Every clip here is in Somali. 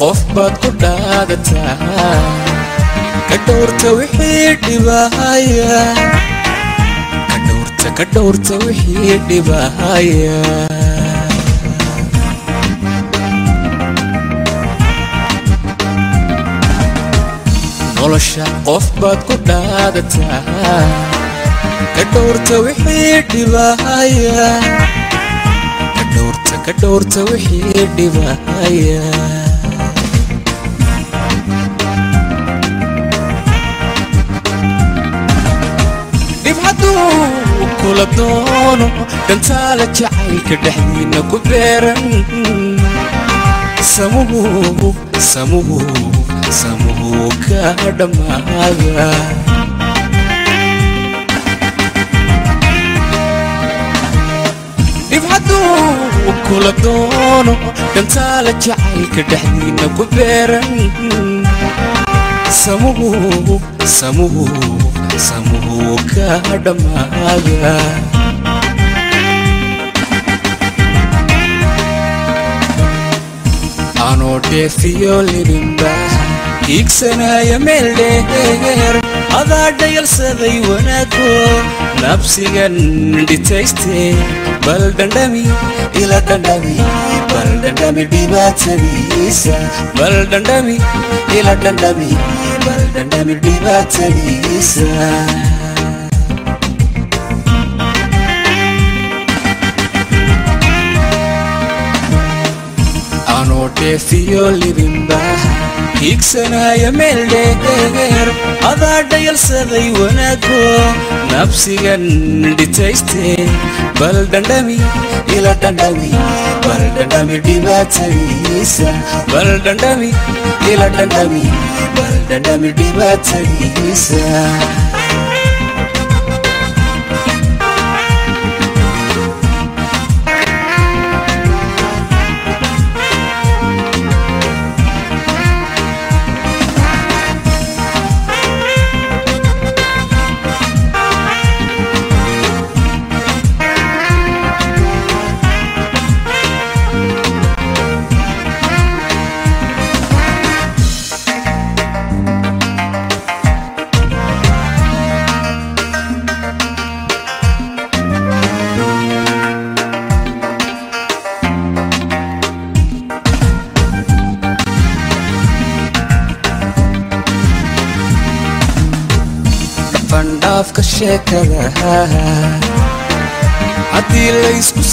qof baad ku dhaadataa ka wixii dhibahaya ka dhowrta wixii dhibahaya nolosha qof baad ku dhaadataa ka wixii dhibahaya ka dhowrta wixii dhibahaya لبنون دنتالة جعلك دحين كبيرن. سموه سموه سموه كادماغا كل دونه دنتالة جعلك دحين كبيرن. سموه سموه சமூக அடமாக anote fiolirindar iksanaya meldheer adaadhayalsaday wanaaggo nabsigan dhitayste bal dhandhami ila dhandhami bal dhandhami dhibaatadiisa bal dhandhami ila dhandhami dandamidiba taliisa anooteefiyo lidinba hiigsanaayo meel dheedeer adaa dhayalsaday wanaago nabsigan dhitayste bal dandhami ila dandhami bal dandhami dhibaatadiisa bal dandhami ila dandhami bal dan ambil bebas bisa.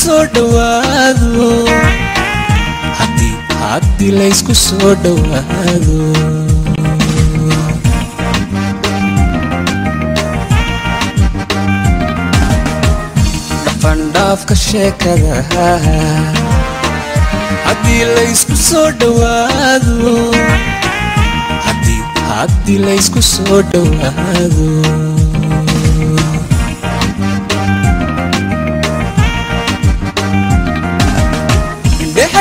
Soo dhowaado haddii laysku soo sheekada haddii laysku soo dhowaado haddii laysku soo dhowaado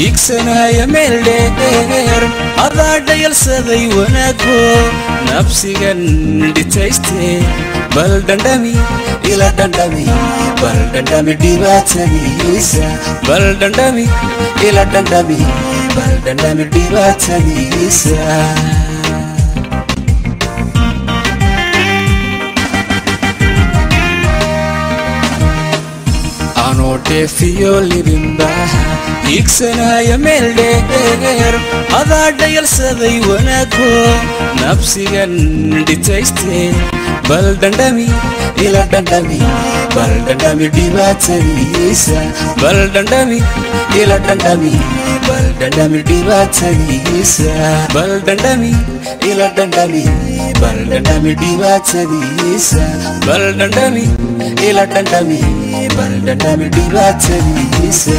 hiigsanaya meel dheer adaa dhayalsaday wanaago nabsigan dhitayste bal dhandhami ila dhandhami bal dhandhami dhibaatadiisa bal dhandhami ila dhandhami bal dhandhami dhibaatadiisa portefiyol elimde İlk senaya melder Adar değil sadayvana ko Napsigan బల్దండమి ఇలా దండమి బల్దండమి డివాచలీసా బల్దండమి ఇలా దండమి బల్దండమి డివాచలీసా బల్దండమి ఇలా దండమి బల్దండమి డివాచలీసా బల్దండమి ఇలా దండమి బల్దండమి డివాచలీసా